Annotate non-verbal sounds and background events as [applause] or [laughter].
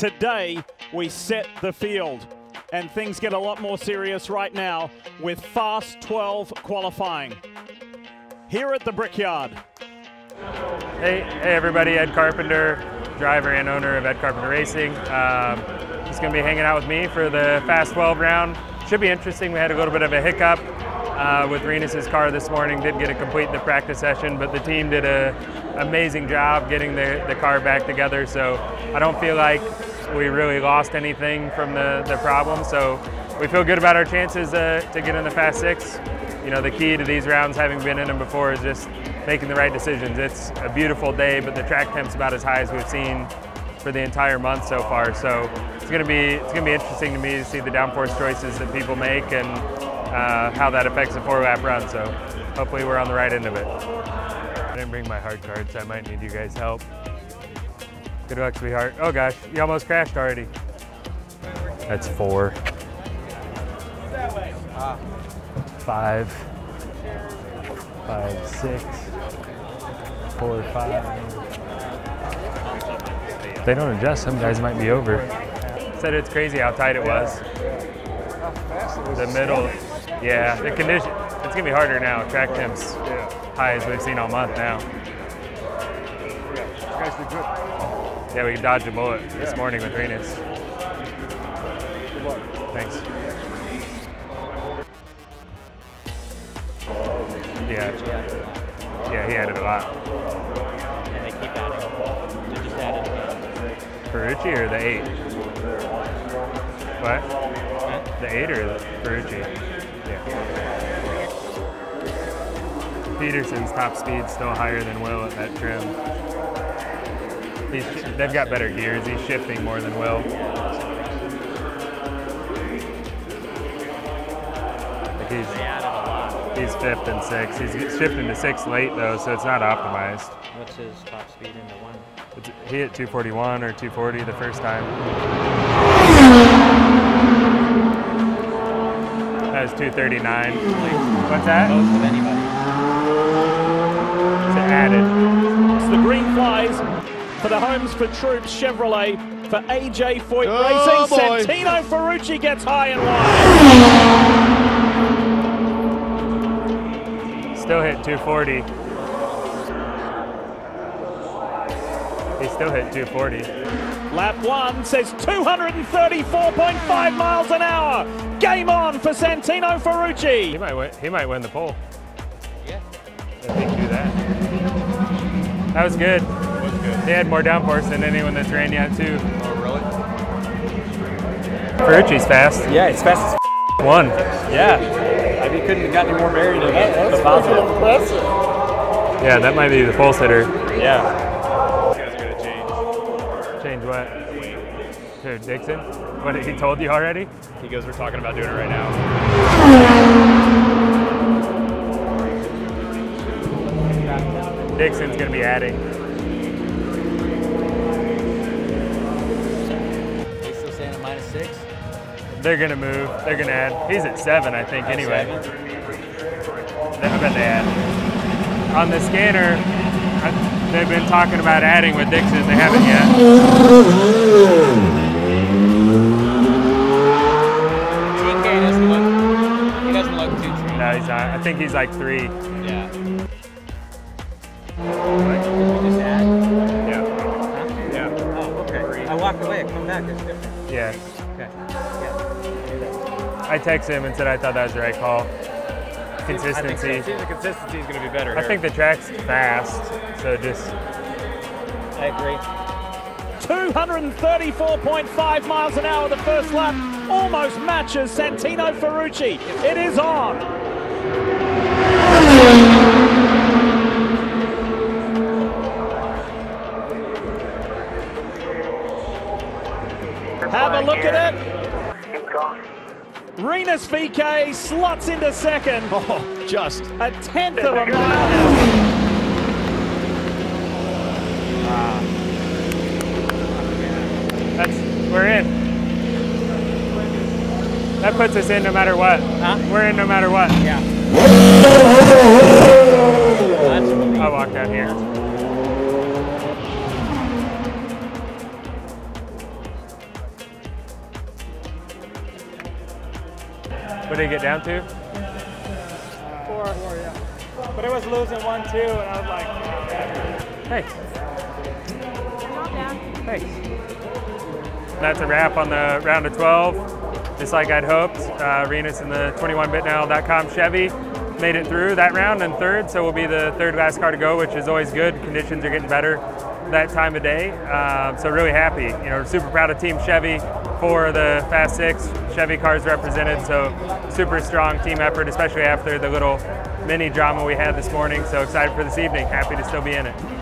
Today, we set the field, and things get a lot more serious right now with Fast 12 qualifying. Here at the Brickyard. Hey, hey everybody, Ed Carpenter, driver and owner of Ed Carpenter Racing. Um, he's going to be hanging out with me for the Fast 12 round. Should be interesting. We had a little bit of a hiccup uh, with Rinus's car this morning. Didn't get to complete the practice session, but the team did an amazing job getting the, the car back together. So I don't feel like we really lost anything from the, the problem. So we feel good about our chances uh, to get in the Fast Six. You know, the key to these rounds, having been in them before, is just making the right decisions. It's a beautiful day, but the track temp's about as high as we've seen for the entire month so far. So it's going to be it's going to be interesting to me to see the downforce choices that people make and uh, how that affects the four lap run. So hopefully we're on the right end of it. I didn't bring my hard cards. I might need you guys' help. Good luck, sweetheart. Oh gosh, you almost crashed already. That's four. Five. Five, six. Four, five. If they don't adjust, some guys might be over. Said it's crazy how tight it was. The middle, yeah, the condition, it's gonna be harder now. Track temps high as we've seen all month now. Yeah, we dodged a bullet this morning with Rinus. Thanks. Yeah. Yeah, he added a lot. And they keep adding. They just added again. Ferrucci or the eight? What? Huh? The eight or the Ferrucci? Yeah. Peterson's top speed's still higher than Will at that trim. He's, they've got better gears. He's shifting more than Will. Like he's, added a lot. he's fifth and sixth. He's shifting to sixth late though, so it's not optimized. What's his top speed in the one? It's, he hit 241 or 240 the first time. That was 239. What's that? Most of anybody. It's added. It's the green flies for the Homes for Troops Chevrolet for AJ Foyt Oh, Racing. boy. Santino Ferrucci gets high and wide. Still hit 240. He still hit 240. Lap one says 234.5 miles an hour. Game on for Santino Ferrucci. He Ferrucci. might win. He might win the pole Yeah. if he do that. That was good. Was good. Had more downforce than anyone that's ran yet too. Oh, really? Ferrucci's fast. Yeah, it's fast as One. Yeah. I mean, couldn't have gotten any more married in it. The positive. Yeah, that might be the pole sitter. Yeah. You guys are gonna change. Change what? Who, Dixon? What, he told you already? He goes, we're talking about doing it right now. Dixon's gonna be adding. They're gonna move. They're gonna add. He's at seven, I think, anyway. I bet they add. On the scanner, I, they've been talking about adding with Dixon. They haven't yet. TK doesn't look. He doesn't look too true. No, he's not. I think he's like three. Yeah. Walked away. I come back. It's different. Yeah. Okay. Yeah. I texted him and said I thought that was the right call. I think so. Consistency. The consistency is gonna be better. I here. think the track's fast, so just I agree. 234.5 miles an hour the first lap. Almost matches Santino Ferrucci. It is on. Have a look at it. Rinus VeeKay slots into second. [laughs] Oh, just. A tenth of a mile. Ah. that's we're in. That puts us in no matter what. Huh? We're in no matter what. Yeah. What did it get down to? Four. Four, yeah. But it was losing one, two, and I was like, Thanks. Thanks. That's a wrap on the round of 12. Just like I'd hoped, uh, Rinus and the 21BitNile.com Chevy made it through that round and third, so we'll be the third last car to go, which is always good. Conditions are getting better that time of day, um, so really happy. You know, super proud of Team Chevy for the Fast Six. Chevy cars represented, so super strong team effort, especially after the little mini drama we had this morning. So excited for this evening. Happy to still be in it.